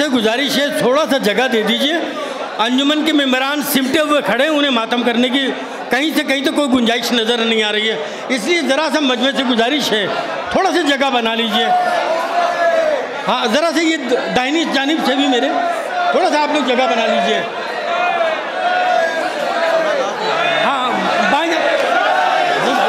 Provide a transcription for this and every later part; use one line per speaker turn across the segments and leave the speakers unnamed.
आप हजरात से गुजारिश है, थोड़ा सा जगह दे दीजिए। अंजुमन के मेम्बरान सिमटे हुए खड़े हैं, उन्हें मातम करने की कहीं से कहीं तो कोई गुंजाइश नज़र नहीं आ रही है। इसलिए ज़रा सा मजमे से गुजारिश है, थोड़ा सा जगह बना लीजिए। हाँ ज़रा से ये दाहिनी जानब से भी मेरे, थोड़ा सा आप लोग जगह बना लीजिए हाँ बाएँ जी भाई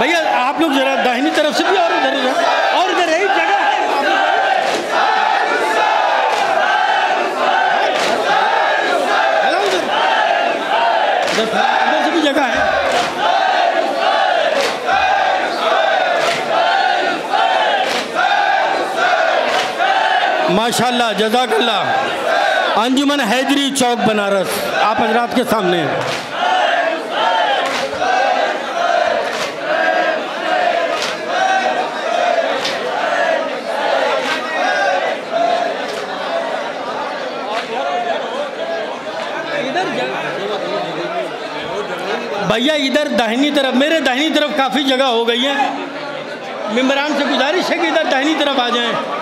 भैया आप लोग जरा दाहिनी तरफ़ से भी और इधर उधर और इधर है जगह है आप लोग- हेलो उधर उधर उधर से भी जगह है माशाल्लाह जजाकल्ला अंजुमन हैदरी चौक, बनारस। आप हजरात के सामने भैया, इधर दाहिनी तरफ़, मेरे दाहिनी तरफ़ काफ़ी जगह हो गई है। मेम्बरान से गुजारिश है कि इधर दाहिनी तरफ़ आ जाएँ।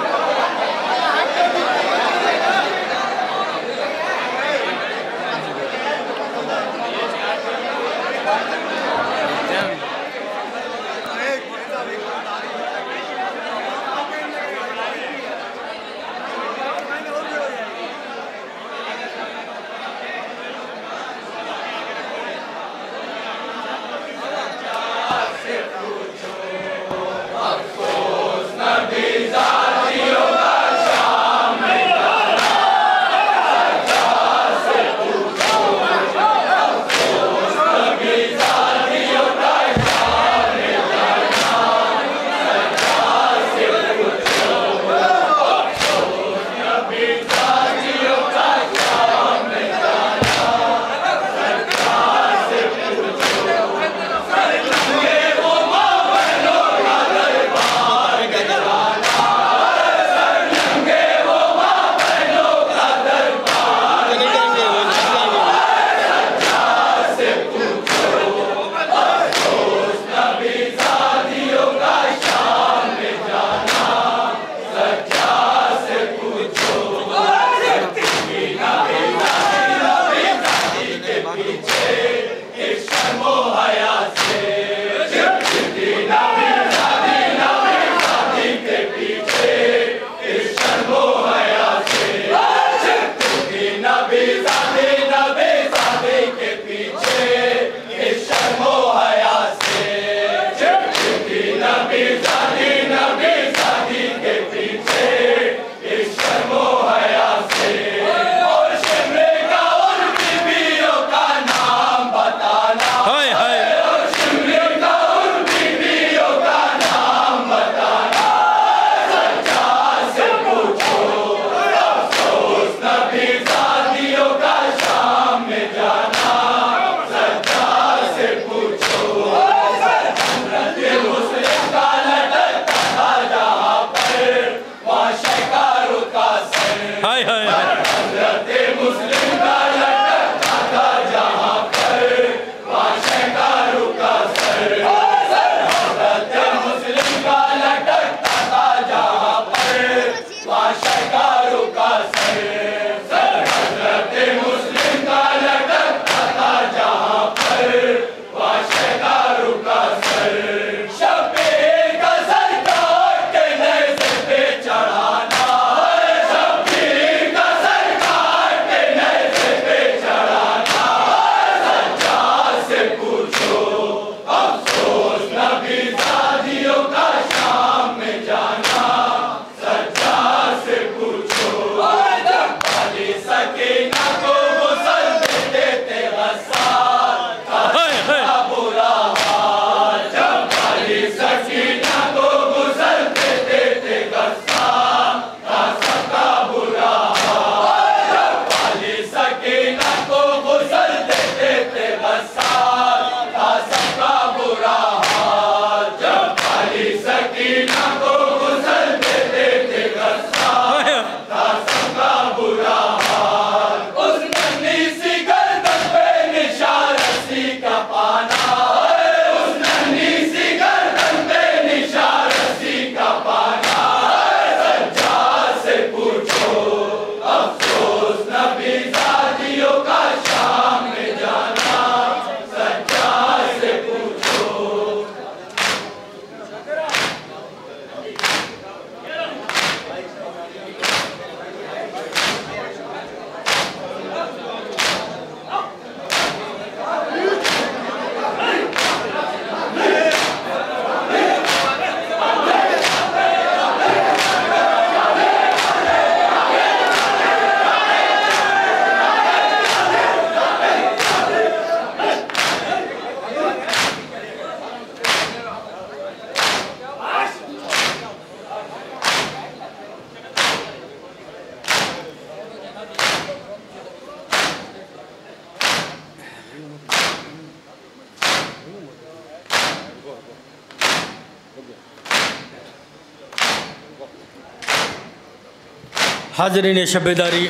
हाजरीन शबेदारी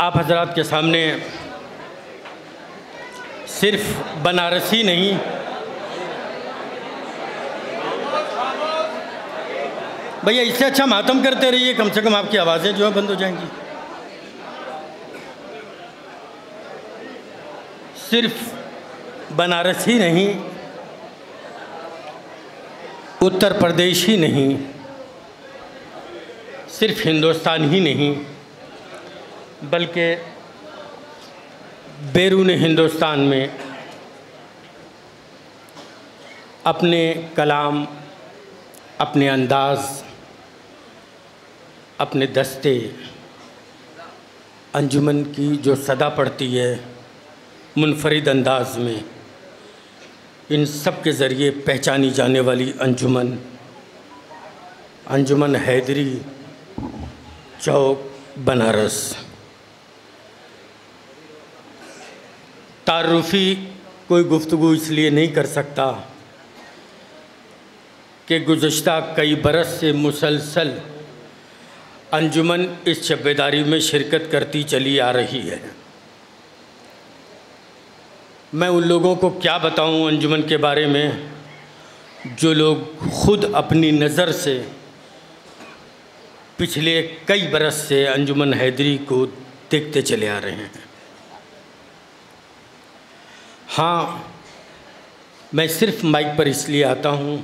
आप हजरात के सामने सिर्फ़ बनारसी नहीं, भैया इससे अच्छा मातम करते रहिए, कम से कम आपकी आवाज़ें जो है बंद हो जाएँगी। सिर्फ़ बनारस ही नहीं, उत्तर प्रदेश ही नहीं सिर्फ़ हिंदुस्तान ही नहीं, बल्कि बैरून हिंदुस्तान में अपने कलाम, अपने अंदाज़, अपने दस्ते, अंजुमन की जो सदा पड़ती है मुनफरद अंदाज में, इन सब के ज़रिए पहचानी जाने वाली अंजुमन अंजुमन हैदरी चौक, बनारस। तारुफ़ी कोई गुफ्तु इसलिए नहीं कर सकता कि गुज्त कई बरस से मुसलसल अंजुमन इस शब्बेदारी में शिरकत करती चली आ रही है। मैं उन लोगों को क्या बताऊँ अंजुमन के बारे में जो लोग खुद अपनी नज़र से पिछले कई बरस से अंजुमन हैदरी को देखते चले आ रहे हैं। हाँ मैं सिर्फ़ माइक पर इसलिए आता हूँ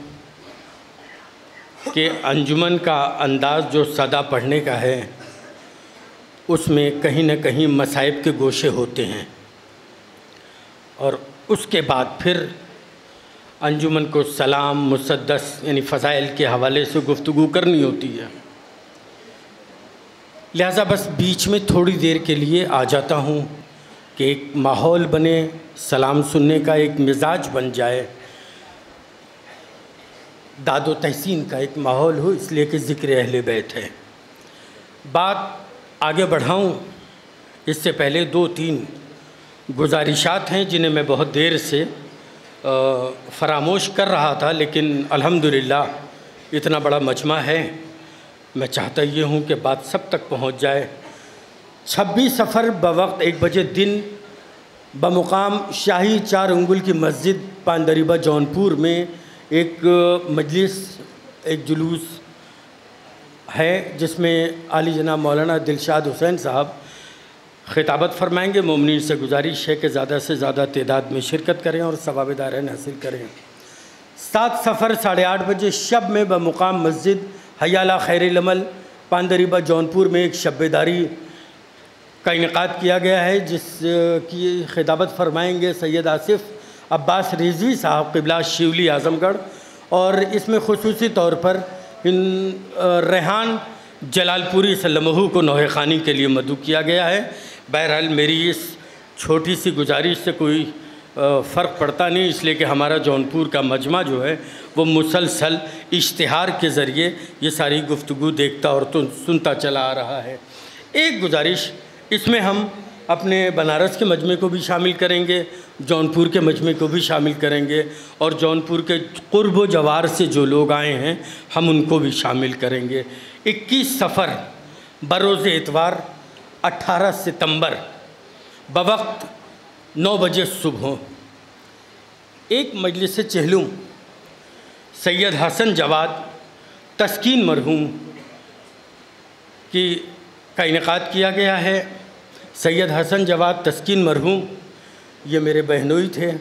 कि अंजुमन का अंदाज़ जो सदा पढ़ने का है, उसमें कहीं ना कहीं मसाइब के गोशे होते हैं। और उसके बाद फिर अंजुमन को सलाम, मुसद्दस, यानी फ़साइल के हवाले से गुफ्तु करनी होती है। लिहाजा बस बीच में थोड़ी देर के लिए आ जाता हूँ कि एक माहौल बने, सलाम सुनने का एक मिजाज बन जाए। दादो तहसीन का एक माहौल हो, इसलिए कि ज़िक्र अहल बैत है। बात आगे बढ़ाऊँ, इससे पहले दो तीन गुजारिशात हैं जिन्हें मैं बहुत देर से फरामोश कर रहा था, लेकिन अल्हम्दुलिल्लाह, इतना बड़ा मजमा है। मैं चाहता ये हूँ कि बात सब तक पहुँच जाए। छब्बीस सफ़र बवक्त, एक बजे दिन, बमुकाम शाही चार उंगुल की मस्जिद पानदरीबा जौनपुर में एक मजलिस, एक जुलूस है, जिसमें आली जना मौलाना दिलशाद हुसैन साहब ख़िताबत फरमाएँगे। ममनिन से गुजारिश है कि ज़्यादा से ज़्यादा तादाद में शिरकत करें और सवाबदारन हासिल करें। सात सफ़र साढ़े आठ बजे शब में बमुकाम मस्जिद हयाला खैरमल पानदरीबा जौनपुर में एक शब्बेदारी का इनका किया गया है, जिस की खिताबत फरमाएँगे सैयद आसिफ़ अब्बास रिजवी साहब, कबला शिवली आज़मगढ़। और इसमें खसूस तौर पर इन रेहान जलालपुरी सलमहू को नोह खानी के लिए मदू किया गया है। बहरहाल मेरी इस छोटी सी गुजारिश से कोई फ़र्क पड़ता नहीं, इसलिए कि हमारा जौनपुर का मजमा जो है, वो मुसलसल इश्तहार के ज़रिए ये सारी गुफ्तु देखता और सुनता चला आ रहा है। एक गुजारिश, इसमें हम अपने बनारस के मजमे को भी शामिल करेंगे, जौनपुर के मजमे को भी शामिल करेंगे, और जौनपुर के कुर्ब जवार से जो लोग आए हैं, हम उनको भी शामिल करेंगे। 21 सफ़र बरोज़ एतवार 18 सितंबर, बवक्त 9 बजे सुबह। एक मजलिस चहलूम सैयद हसन जवाद तस्कीन मरहूम की का इनका किया गया है। सैयद हसन जवाद तस्कीन मरहूम, ये मेरे बहनोई थे,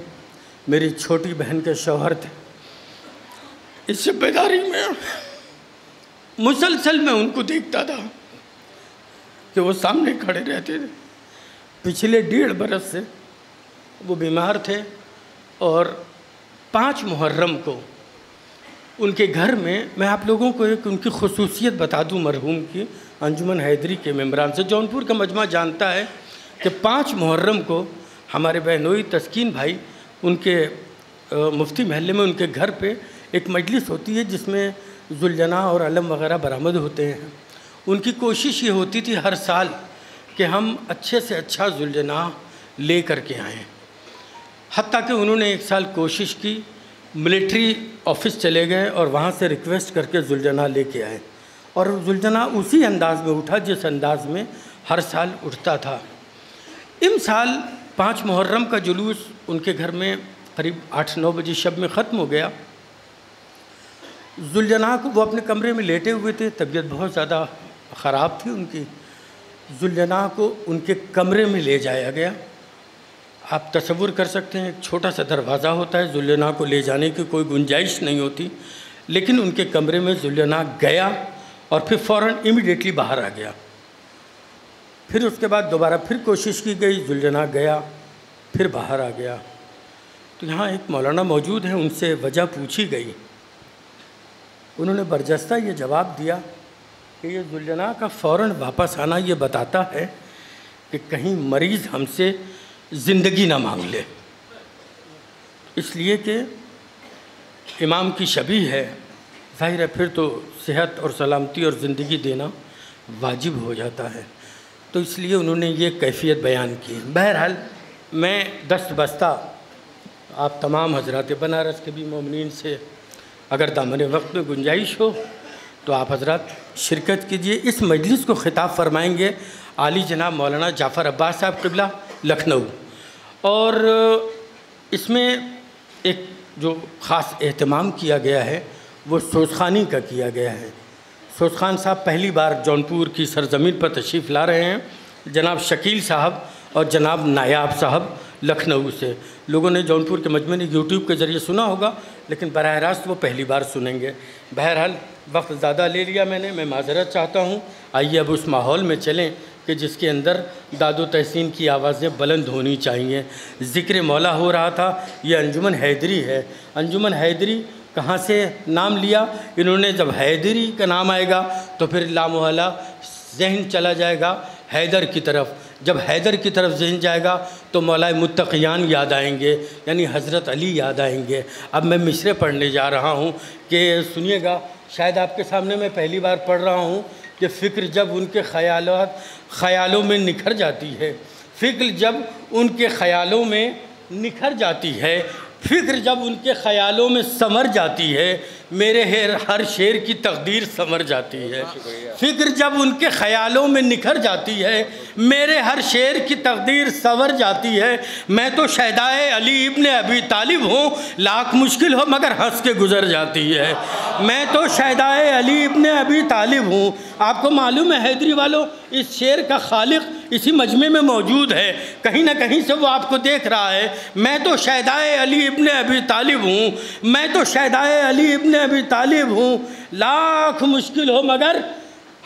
मेरी छोटी बहन के शौहर थे। इस ज़िम्मेदारी में मुसलसल मैं उनको देखता था कि वो सामने खड़े रहते थे। पिछले डेढ़ बरस से वो बीमार थे और पाँच मुहर्रम को उनके घर में मैं आप लोगों को एक उनकी खसूसियत बता दूँ मरहूम की, अंजुमन हैदरी के मेम्बरान से। जौनपुर का मजमा जानता है कि पाँच मुहर्रम को हमारे बहनोई तस्कीन भाई उनके मुफ्ती महल में उनके घर पे एक मजलिस होती है जिसमें जुलजना और अलम वगैरह बरामद होते हैं। उनकी कोशिश ये होती थी हर साल कि हम अच्छे से अच्छा जुलजना ले करके आएँ। हती कि उन्होंने एक साल कोशिश की, मिलिट्री ऑफ़िस चले गए और वहाँ से रिक्वेस्ट करके जुलझना लेके आए। और जुलझना उसी अंदाज में उठा जिस अंदाज में हर साल उठता था। इन साल पाँच मुहर्रम का जुलूस उनके घर में करीब आठ नौ बजे शब में ख़त्म हो गया। जुलझना को वो अपने कमरे में लेटे हुए थे, तबीयत बहुत ज़्यादा ख़राब थी उनकी। जुलझना को उनके कमरे में ले जाया गया। आप तस्वुर कर सकते हैं, एक छोटा सा दरवाज़ा होता है जुलझना को ले जाने की कोई गुंजाइश नहीं होती, लेकिन उनके कमरे में जुलझना गया और फिर फ़ौर इमिडिएटली बाहर आ गया। फिर उसके बाद दोबारा फिर कोशिश की गई जुलझना गया, फिर बाहर आ गया। तो यहाँ एक मौलाना मौजूद है, उनसे वजह पूछी गई। उन्होंने बरजस्ता ये जवाब दिया कि ये जुलझना का फ़ौर वापस आना ये बताता है कि कहीं मरीज़ हमसे ज़िंदगी ना मांग ले। इसलिए कि इमाम की शबी है, ज़ाहिर है फिर तो सेहत और सलामती और ज़िंदगी देना वाजिब हो जाता है। तो इसलिए उन्होंने ये कैफियत बयान की। बहरहाल, मैं दस्त बस्ता आप तमाम हज़रत बनारस के भी ममिन से अगर दामन वक्त में गुंजाइश हो तो आप हज़रत शिरकत कीजिए। इस मजलिस को ख़िताब फरमाएँगे आली जनाब मौलाना जाफ़र अब्बास साहब कबला। लखनऊ। और इसमें एक जो ख़ास अहतमाम किया गया है, वो सोजखानी का किया गया है। सोज खान साहब पहली बार जौनपुर की सरजमीन पर तशरीफ़ ला रहे हैं। जनाब शकील साहब और जनाब नायाब साहब लखनऊ से। लोगों ने जौनपुर के मजमे ने यूट्यूब के ज़रिए सुना होगा, लेकिन बरह रास्त वो पहली बार सुनेंगे। बहरहाल, वक्त ज़्यादा ले लिया मैंने, मैं माजरत चाहता हूँ। आइए अब उस माहौल में चलें कि जिसके अंदर दादो तहसीन की आवाज़ें बुलंद होनी चाहिए। ज़िक्र मौला हो रहा था, ये अंजुमन हैदरी है। अंजुमन हैदरी कहाँ से नाम लिया? इन्होंने जब हैदरी का नाम आएगा तो फिर लामोहला जहन चला जाएगा हैदर की तरफ़। जब हैदर की तरफ़ जहन जाएगा तो मौलाए मुतक़ियान याद आएँगे, यानी हज़रत अली याद आएँगे। अब मैं मिसरे पढ़ने जा रहा हूँ कि सुनिएगा, शायद आपके सामने मैं पहली बार पढ़ रहा हूँ कि फ़िक्र जब उनके ख्याल ख्यालों में निखर जाती है। फ़िक्र जब उनके ख़यालों में निखर जाती है, फ़िक्र जब उनके ख़यालों में समर जाती है मेरे हेर, हर शेर की तकदीर समर जाती है। फ़िक्र जब उनके ख़यालों में निखर जाती है, मेरे हर शेर की तकदीर संवर जाती है। मैं तो शहदाए अली इब्ने अभी तालिब हूँ, लाख मुश्किल हो मगर हंस के गुज़र जाती है। मैं तो शहदाए अली इब्ने अभी तालिब हूँ। आपको मालूम है हैदरी वालों, इस शेर का खालिक इसी मजमे में मौजूद है। कहीं ना कहीं से वो आपको देख रहा है। मैं तो शहदाए अली इब्ने अभी तालिब हूँ। मैं तो शहदाए अली इब्ने अभी तालिब हूँ। लाख मुश्किल हो, मगर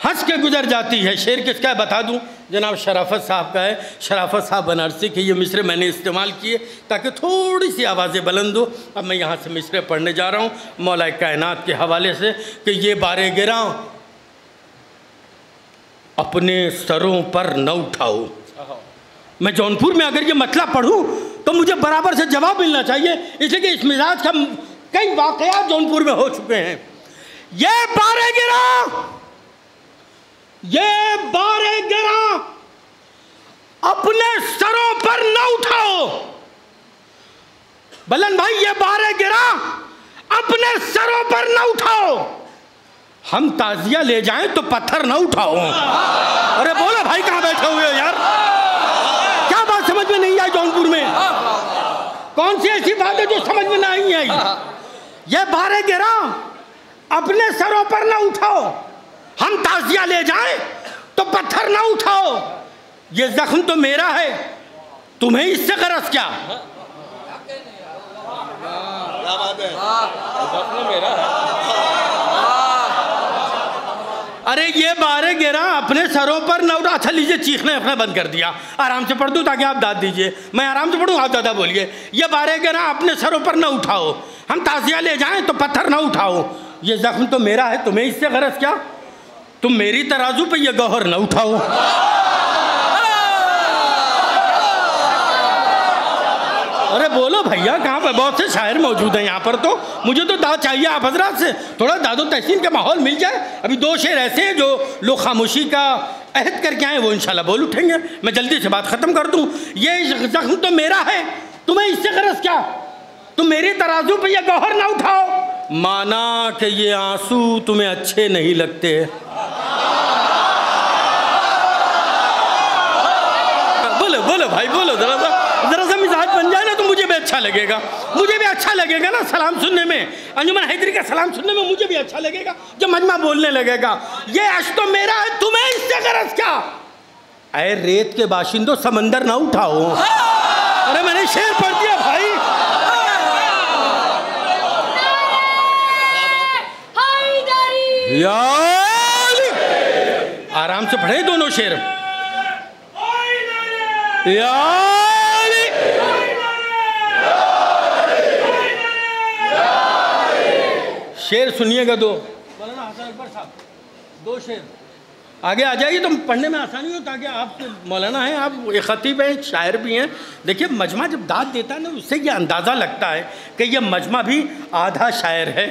हंस के गुजर जाती है। शेर किसका है? बता दूँ। जनाब शराफत साहब का है। शराफत साहब बनारसी के ये मिसरे मैंने इस्तेमाल किए ताकि थोड़ी सी आवाज़ें बुलंद हो। अब मैं यहाँ से मिसरे पढ़ने जा रहा हूँ मौला कायनात के हवाले से कि ये बारे गिरा अपने सरों पर न उठाओ मैं जौनपुर में अगर ये मतलब पढ़ूँ तो मुझे बराबर से जवाब मिलना चाहिए। इसलिए इस मिजाज का कई वाकयात जौनपुर में हो चुके हैं। ये बारे गिरा! ये बारे गिरा! अपने सरों पर न उठाओ! बलन भाई, ये बारे गिरा! अपने सरों पर न उठाओ! हम ताजिया ले जाएँ तो पत्थर न उठाओ अरे बोलो भाई कहाँ बैठे हुए हो यार? क्या बात समझ में नहीं आई जौनपुर में? कौन सी ऐसी बात है जो समझ में नहीं आई ये बारे गिरा, अपने सरों पर न उठाओ। हम ताजिया ले जाएँ तो पत्थर ना उठाओ। ये जख्म तो मेरा है, तुम्हें इससे गरज क्या? अरे ये बारे गिरा, अपने सरों पर नवरा अच्छा लीजिए, चीखने अपना बंद कर दिया। आराम से पढ़ दूँ ताकि आप दाद दीजिए। मैं आराम से पढ़ूँ, आप दादा बोलिए। ये बारे गिरा, अपने सरों पर न उठाओ। हम ताजिया ले जाएँ तो पत्थर न उठाओ। ये जख्म तो मेरा है, तुम्हें इससे गरज क्या? तुम मेरी तराजू पर यह गौहर न उठाओ। अरे बोलो भैया, कहाँ पर? बहुत से शायर मौजूद हैं यहाँ पर तो। मुझे तो दाद चाहिए आप हजरात से। थोड़ा दादो तहसीन का माहौल मिल जाए। अभी दो शेर ऐसे हैं जो लोग खामोशी का अहद करके आए वो इंशाल्लाह बोल उठेंगे। मैं जल्दी से बात ख़त्म कर दूँ। ये जख्म तो मेरा है। तुम्हें इससे गरज क्या? तुम मेरे तराजू पर यह गौहर ना उठाओ। माना कि ये आँसू तुम्हें अच्छे नहीं लगते। बोलो बोलो भाई बोलो जरा सा जरा सा मिजाज बन जाए ना तो मुझे भी अच्छा लगेगा। मुझे भी अच्छा लगेगा ना सलाम सुनने में। अंजुमन हैदरी का सलाम सुनने में मुझे भी अच्छा लगेगा, जब मजमा बोलने लगेगा, ये अश तो मेरा है, तुम्हें इससे गरज क्या? अरे, रेत के बाशिंदों, समंदर ना उठाओ। अरे, मैंने शेर पढ़ दिया भाई। आराम से पढ़े दोनों शेर। यार! शेर सुनिएगा दो। मौलाना हसन अकबर साहब दो शेर। आगे आ जाइए तो पढ़ने में आसानी हो ताकि आप मौलाना हैं आप एक ख़तीब हैं शायर भी हैं। देखिए मजमा जब दाद देता है ना उससे ये अंदाज़ा लगता है कि ये मजमा भी आधा शायर है।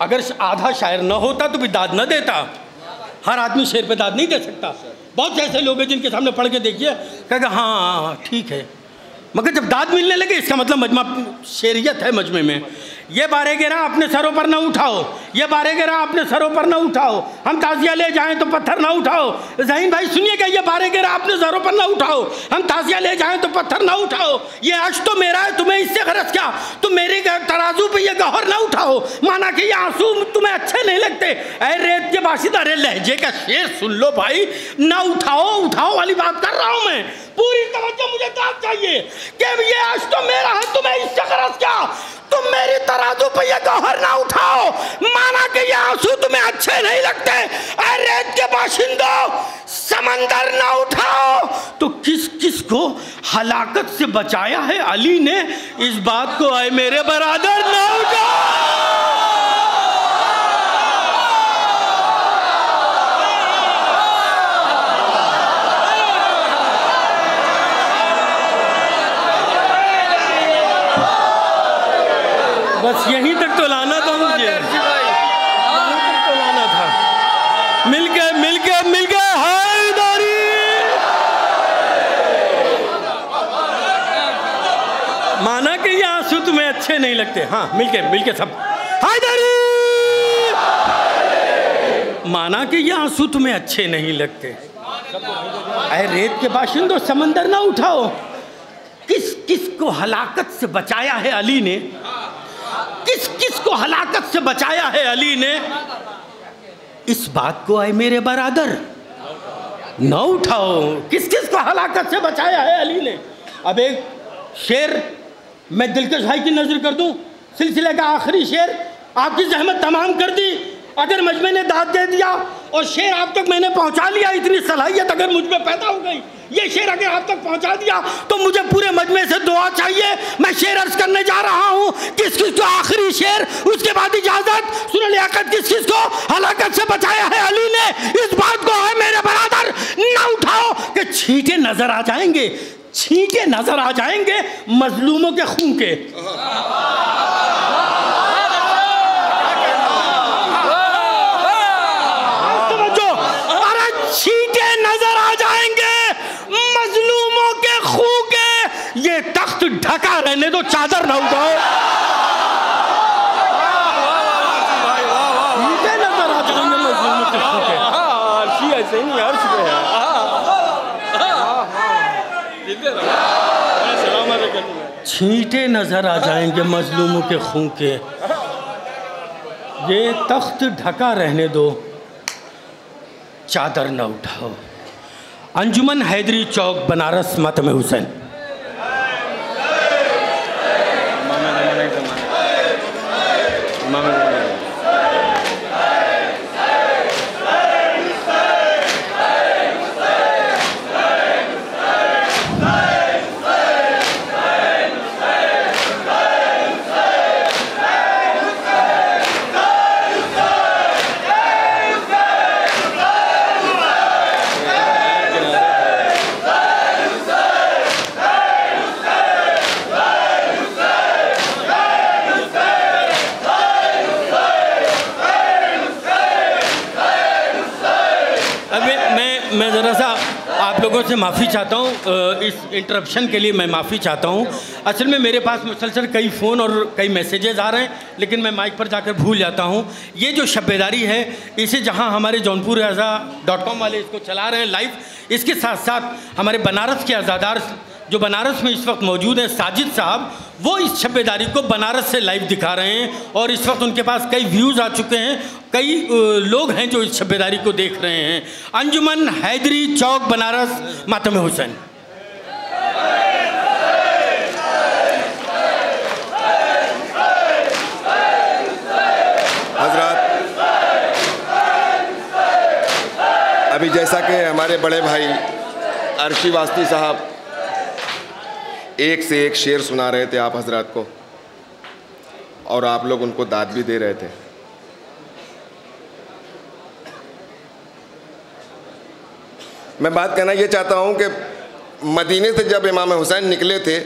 अगर आधा शायर न होता तो भी दाद ना देता। हर आदमी शेर पे दाद नहीं दे सकता। बहुत ऐसे लोग हैं जिनके सामने पढ़ के देखिए कहेगा हाँ हाँ हाँ ठीक है। मगर जब दाद मिलने लगे इसका मतलब मजमा शेरियत है मजमे में। ये बारे गिरा अपने सरों पर ना उठाओ। ये बारे गिरा अपने सरों पर ना उठाओ। हम ताजिया ले जाएँ तो पत्थर ना उठाओ। जहीन भाई सुनिएगा ये बारे गिरा अपने सरों पर ना उठाओ। हम ताजिया ले जाएँ तो पत्थर ना उठाओ। ये अश तो मेरा है, तुम्हें इससे गरज क्या? तुम मेरे तराजू पे ये गहर ना उठाओ। माना कि ये आँसू तुम्हें अच्छे नहीं लगते। अरे रेत के बाशिंदा, अरे लहजे का शेर, सुन लो भाई। ना उठाओ उठाओ वाली बात कर रहा हूँ मैं। पूरी तवज्जो मुझे दाद चाहिए कि ये अश तो मेरा है, तुम्हें इससे गरज क्या? तुम मेरी तराजू पे ये गौहर ना उठाओ। माना कि ये आँसू तुम्हें अच्छे नहीं लगते। अरे के बाशिंदो, समंदर ना उठाओ। तो किस किस को हलाकत से बचाया है अली ने? इस बात को आए मेरे बरादर ना उठाओ। बस यहीं तक तो लाना था मुझे। तो लाना था। मिल गए मिल गए मिल गए हैदरी माना कि ये आँसू तुम्हें अच्छे नहीं लगते। हाँ मिल के मिल के सब। हैदरी माना कि ये आँसू तुम्हें अच्छे नहीं लगते। अरे रेत के बाशिंदों समंदर ना उठाओ। किस किस को हलाकत से बचाया है अली ने? हलाकत से बचाया है अली ने। इस बात को आए मेरे बरादर। न उठाओ। किस किस को हलाकत से बचाया है अली ने? अब एक शेर, मैं दिलकश भाई की नज़र कर दूँ। सिलसिले का आखिरी शेर आपकी जहमत तमाम कर दी। अगर मजमे ने दाद दे दिया और शेर आप तक मैंने पहुँचा लिया, इतनी सलाहियत अगर मुझमें पैदा हो गई, ये शेर अगर आप तक पहुँचा दिया तो मुझे पूरे मजमे से दुआ चाहिए, मैं शेर अर्ज़ करने जा रहा हूँ। किस किस को आखिरी शेर, उसके बाद इजाज़त? सुन लियाकत किस किस को? हलाकत से बचाया है अली ने, इस बात को है मेरे बरादर, न उठाओ कि छीटे नज़र आ जाएँगे, छींटे नज़र आ जाएँगे मजलूमों के खून के समझो अरे छींटे नज़र आ जाएँगे। मजलूमों के खून के ये तख्त ढका रहने दो चादर ना उठाओ। छींटे नज़र आ जाएँगे मजलूमों के खून के ये तख्त ढका रहने दो चादर न उठाओ। अंजुमन हैदरी चौक बनारस मतम हुसैन। से माफ़ी चाहता हूँ इस इंटरप्शन के लिए मैं माफ़ी चाहता हूँ। असल में मेरे पास मुसलसल कई फ़ोन और कई मैसेजेज आ रहे हैं, लेकिन मैं माइक पर जाकर भूल जाता हूँ। ये जो शब्बेदारी है, इसे जहाँ हमारे जौनपुर आज़ा डॉट कॉम वाले इसको चला रहे हैं लाइव इसके साथ साथ हमारे बनारस के आज़ादार जो बनारस में इस वक्त मौजूद हैं, साजिद साहब, वो इस छब्बेदारी को बनारस से लाइव दिखा रहे हैं और इस वक्त उनके पास कई व्यूज़ आ चुके हैं, कई लोग हैं जो इस छब्बेदारी को देख रहे हैं। अंजुमन हैदरी चौक, बनारस, मातम हुसैन।
अभी जैसा कि हमारे बड़े भाई अर्शी वास्ती साहब एक से एक शेर सुना रहे थे आप हजरात को, और आप लोग उनको दाद भी दे रहे थे। मैं बात कहना ये चाहता हूँ कि मदीने से जब इमाम हुसैन निकले थे